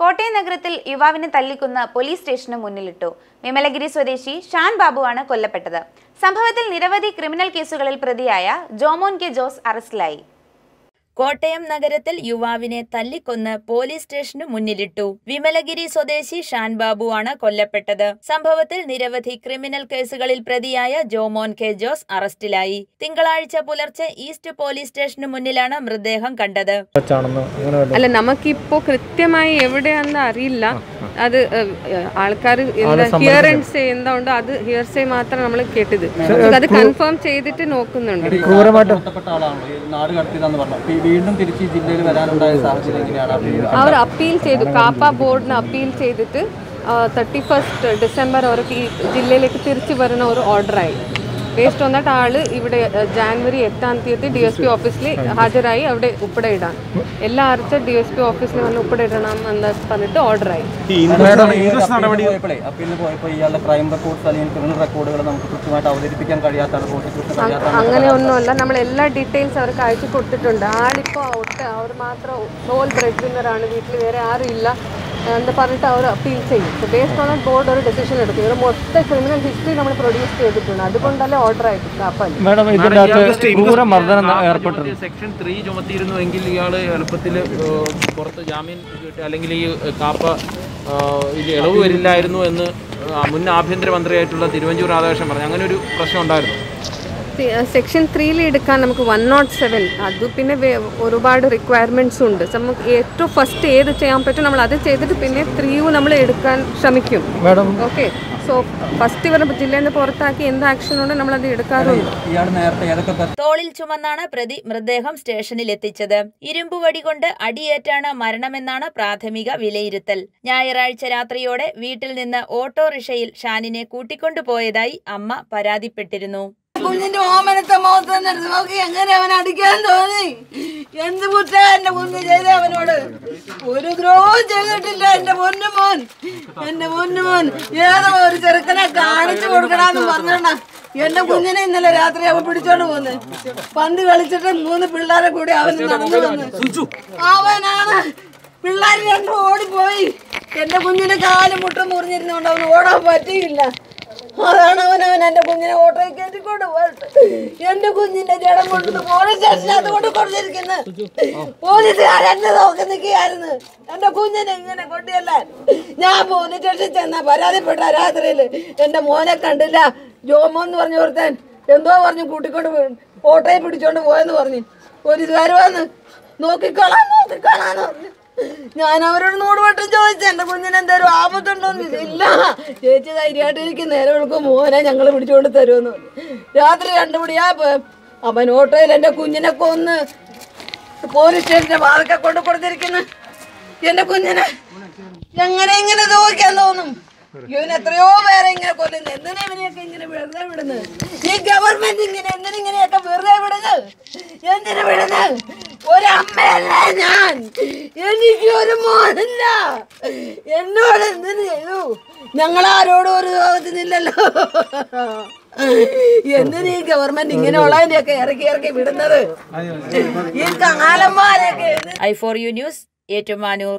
കോട്ടയം നഗരത്തിൽ യുവാവിനെ തല്ലിക്കുന്ന പോലീസ് സ്റ്റേഷന് മുന്നിലിട്ടു. വിമലഗിരി സ്വദേശി ഷാൻ ബാബുവാണ് കൊല്ലപ്പെട്ടത്. സംഭവത്തിൽ നിരവധി ക്രിമിനൽ കേസുകളിൽ പ്രതിയായ ജോമോൻ കെ ജോസ് അറസ്റ്റിലായി. കോട്ടയം നഗരത്തിൽ യുവാവിനെ തല്ലിക്കൊന്ന് പോലീസ് സ്റ്റേഷനു മുന്നിലിട്ടു. വിമലഗിരി സ്വദേശി ഷാൻ ബാബുവാണ് കൊല്ലപ്പെട്ടത്. സംഭവത്തിൽ നിരവധി ക്രിമിനൽ കേസുകളിൽ പ്രതിയായ ജോമോൻ കെ ജോസ് അറസ്റ്റിലായി. തിങ്കളാഴ്ച പുലർച്ചെ ഈസ്റ്റ് പോലീസ് സ്റ്റേഷനു മുന്നിലാണ് മൃതദേഹം കണ്ടത്. അല്ല നമുക്കിപ്പോ കൃത്യമായി എവിടെയാണെന്ന് അറിയില്ല. അത് ആൾക്കാർ ഹിയറൻസ് ചെയ്യുന്നതുകൊണ്ട് അത് ഹിയർസേ മാത്രം നമ്മൾ കേട്ടത്. അത് കൺഫേം ചെയ്തിട്ട് നോക്കുന്നുണ്ട്. അവർ അപ്പീൽ ചെയ്തു. കാപ്പ ബോർഡിന് അപ്പീൽ ചെയ്തിട്ട് തേർട്ടി ഫസ്റ്റ് ഡിസംബർ അവർക്ക് ഈ ജില്ലയിലേക്ക് തിരിച്ചു വരുന്ന ഒരു ഓർഡറായി ബേസ്ഡ് ഓൺ ദാറ്റ് ആൾ ഇവിടെ ജാനുവരി എട്ടാം തീയതി ഡി എസ് പി ഓഫീസിൽ ഹാജരായി അവിടെ ഉപ്പടയിടാൻ. എല്ലാ ആഴ്ച ഡി എസ് പി ഓഫീസിൽ വന്ന് ഉപ്പടയിടണം എന്ന് പറഞ്ഞിട്ട് ഓർഡറായി ആയി. കഴിയാത്താണ് അങ്ങനെയൊന്നുമല്ല നമ്മൾ എല്ലാ ഡീറ്റെയിൽസ് അവർക്ക് അയച്ചു കൊടുത്തിട്ടുണ്ട്. ആളിപ്പോ ഔട്ട് അവർ മാത്രം സോൾ ബ്രെഡ് വിന്നറാണ് വീട്ടിൽ വേറെ ആരും ഇല്ല. എന്ന് പറഞ്ഞിട്ട് അവർ അപ്പീൽ ചെയ്യും. ബേസ്ഡ് ഓൺ ബോർഡ് ഒരു ഡെസിഷൻ എടുക്കും. ഇവർ മൊത്തം ക്രിമിനൽ ഹിസ്റ്ററി നമ്മൾ പ്രൊഡ്യൂസ് ചെയ്തിട്ടുണ്ട്. അതുകൊണ്ടല്ലേ ഓർഡർ ആയിട്ടുണ്ട്. ഏർപ്പെട്ടത് സെക്ഷൻ ത്രീ ചുമത്തിയിരുന്നുവെങ്കിൽ ഇയാൾ എളുപ്പത്തിൽ പുറത്ത് ജാമ്യം കിട്ടി. അല്ലെങ്കിൽ ഈ കാപ്പ ഇത് ഇളവ് വരില്ലായിരുന്നു എന്ന് മുൻ ആഭ്യന്തരമന്ത്രിയായിട്ടുള്ള തിരുവഞ്ചൂർ രാധാകൃഷ്ണൻ പറഞ്ഞു. അങ്ങനെ ഒരു പ്രശ്നം ഉണ്ടായിരുന്നു. സെക്ഷൻ ത്രീയിൽ എടുക്കാൻ നമുക്ക് വൺ നോട്ട് സെവൻ അത് പിന്നെ ഒരുപാട് റിക്വയർമെന്റ്സ് ഉണ്ട്. നമുക്ക് ഏറ്റവും ഫസ്റ്റ് ഏത് ചെയ്യാൻ പറ്റും നമ്മൾ അത് ചെയ്തിട്ട് പിന്നെ ത്രീയും നമ്മൾ എടുക്കാൻ ശ്രമിക്കും. മാഡം ഓക്കെ സോ ഫസ്റ്റ് ഇവർ ജില്ലയിൽ നിന്ന് പുറത്താക്കി എന്ത് ആക്ഷൻ ഉണ്ട് നമ്മൾ അത് എടുക്കാറുണ്ട് തോളിൽ ചുമന്നാണ് പ്രതി മൃതദേഹം സ്റ്റേഷനിൽ എത്തിച്ചത്. ഇരുമ്പുവടി കൊണ്ട് അടിയേറ്റാണ് മരണമെന്നാണ് പ്രാഥമിക വിലയിരുത്തൽ. ഞായറാഴ്ച രാത്രിയോടെ വീട്ടിൽ നിന്ന് ഓട്ടോറിക്ഷയിൽ ഷാനിനെ കൂട്ടിക്കൊണ്ടുപോയതായി അമ്മ പരാതിപ്പെട്ടിരുന്നു. കുഞ്ഞിന്റെ ഓമനത്തെ മുഖത്ത് തന്നെ നോക്കി എങ്ങനെ അവൻ അടിക്കാൻ തോന്നി? എന്ത് കുറ്റ എന്റെ കുഞ്ഞ് ചെയ്ത അവനോട്? ഒരു ദ്രോഹം ചെയ്തിട്ടില്ല എന്റെ പൊന്നു മോൻ. എന്റെ പൊന്നു മോൻ ഏതോ ഒരു ചെറുക്കനെ കാണിച്ചു കൊടുക്കണമെന്ന് പറഞ്ഞോണ്ടാ എന്റെ കുഞ്ഞിനെ ഇന്നലെ രാത്രി അവൻ പിടിച്ചോണ്ട് പോന്ന്. പന്ത് കളിച്ചിട്ട് മൂന്ന് പിള്ളേരെ കൂടി അവൻ നടന്നു വന്ന്. അവനാണ്. പിള്ളേർ രണ്ടും ഓടിപ്പോയി. എന്റെ കുഞ്ഞിന്റെ കാൽ മുട്ടും മുറിഞ്ഞിരുന്നോണ്ട് അവന് ഓടാൻ പറ്റിയില്ല. അതാണ് അവൻ അവൻ എന്റെ കുഞ്ഞിനെ ഓട്ടോയിൽ കയറ്റിക്കൊണ്ട് പോയിട്ട് എന്റെ കുഞ്ഞിന്റെ ജടം കൊണ്ടു പോലീസ് സ്റ്റേഷനകത്ത് കൊണ്ട് കൊടുത്തിരിക്കുന്നത്. പോലീസുകാരെന്നെ നോക്കി നിൽക്കുകയായിരുന്നു. എന്റെ കുഞ്ഞിനെ ഇങ്ങനെ കൊട്ടിയല്ല ഞാൻ പോലീസ് സ്റ്റേഷനിൽ ചെന്ന പരാതിപ്പെട്ട രാത്രിയിൽ എന്റെ മോനെ കണ്ടില്ല. ജോമോ എന്ന് പറഞ്ഞു ഒരുത്തൻ എന്തോ പറഞ്ഞു കൂട്ടിക്കൊണ്ട് ഓട്ടോയെ പിടിച്ചോണ്ട് പോയെന്ന് പറഞ്ഞു. പോലീസുകാർ വന്ന് നോക്കിക്കോളാം നോക്കിക്കോളാന്ന് പറഞ്ഞു. ഞാൻ അവരോട് നൂറ് വട്ടം ചോദിച്ചു. എന്റെ കുഞ്ഞിന് എന്തേലും ആപത്തുണ്ടോന്ന് ചോദിച്ചു. ഇല്ല. ചേച്ചി ധൈര്യമായിട്ടിരിക്കും നേരെ വിളിക്കും. മോനെ ഞങ്ങൾ പിടിച്ചുകൊണ്ട് തരുമെന്ന് രാത്രി കണ്ടുപിടിയാ അവൻ ഓട്ടോയിൽ എന്റെ കുഞ്ഞിനെ കൊന്ന് പോലീസ് സ്റ്റേഷന്റെ വാതൊക്കെ കൊണ്ട് കൊടുത്തിരിക്കുന്നു. എന്റെ കുഞ്ഞിനെ. എങ്ങനെ ഇങ്ങനെ ചോദിക്കാൻ തോന്നും? ഇവനെത്രയോ പേരെ ഇങ്ങനെ കൊല്ലുന്നു. എന്തിനാ ഇവനെയൊക്കെ ഇങ്ങനെ വെറുതെ വിടുന്നത്? ഈ ഗവൺമെന്റ് ഇങ്ങനെ എന്തിനിങ്ങനെയൊക്കെ വെറുതെ വിടുന്നത്? എന്തിനു വിടുന്നത്? ഒരമ്മയല്ല ഞാൻ. എനിക്ക് ഒരു മോനില്ല. എന്നോട് എന്തിനു ചെയ്തു? ഞങ്ങൾ ആരോടും ഒരു രോഗത്തിനില്ലല്ലോ. എന്തിനീ ഗവൺമെന്റ് ഇങ്ങനെയുള്ളതിന്റെയൊക്കെ ഇറക്കി ഇറക്കി വിടുന്നത്? ഈ കാലന്മാരെയൊക്കെ I for you news Ettumanoor.